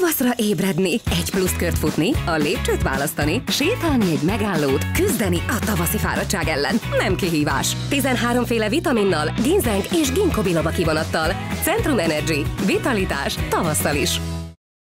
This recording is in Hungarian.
Tavaszra ébredni, egy plusz kört futni, a lépcsőt választani, sétálni egy megállót, küzdeni a tavaszi fáradtság ellen. Nem kihívás. 13 féle vitaminnal, ginzenk és ginkgo biloba kivonattal. Centrum Energy. Vitalitás. Tavasszal is.